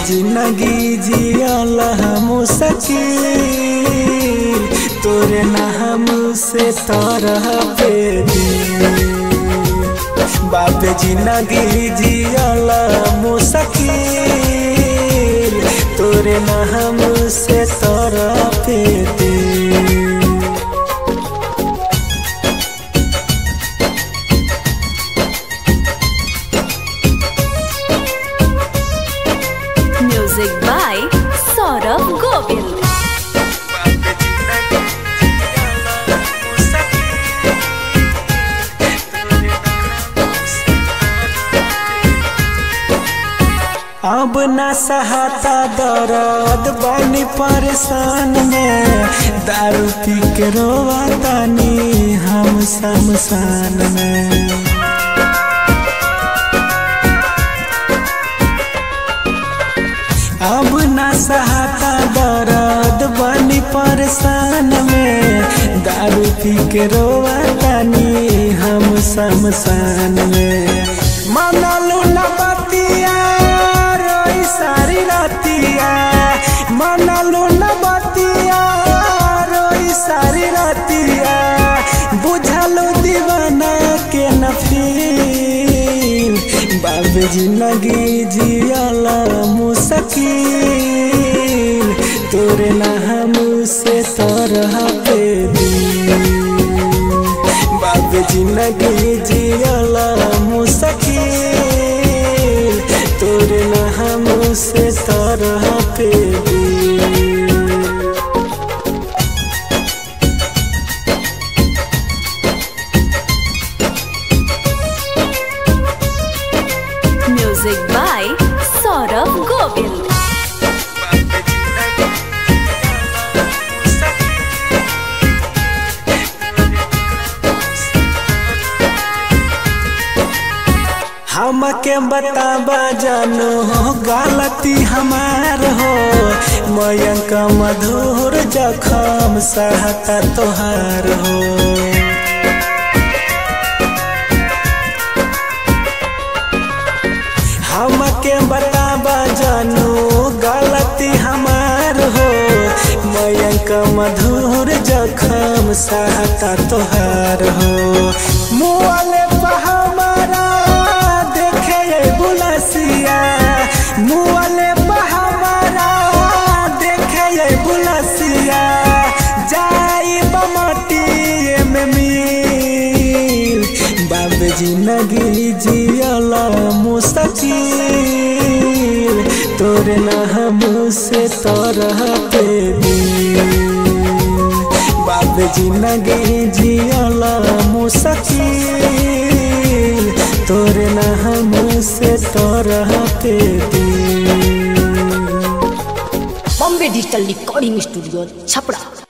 ज़िंदगी जियल मुसकी तोरे नाम से तरह पे दी बाप ज़िंदगी जियल मुसकी तोरे नाम से तरह पे अब न सहाता दर्द बनी परेशान में। दारू पी के रोवातानी हम शमशान में। अब न सहाता दर्द बनी परेशान में। दारू पी के रोवातानी हम शमशान में। बाबे ज़िंदगी जियाला मुसकिल तोरे नाम से तरह पे बाबे ज़िंदगी जियाला मुसकिल तोरे नाम से तरह पे Music by Saurabh Govind. हमके बताबा जानो हो, गलती हमार हो मयंक मधुर जखम सहता तोहार हो हमके बताबा जानो, गलती हमार हो। मयंक मधुर जखम सहता तोहार हो। मुआले हमारा, देखे बुलसिया। मुआले हमारा, देखे बुलसिया। जाई बमटिए में मिल। बाब ज़िंदगी जियल मुस्तकिल तोरे नाम से तरह पे दी बाब ज़िंदगी जियल मुस्तकिल तोरे नाम से तरह पे Bombay digital recording studio Chhapra.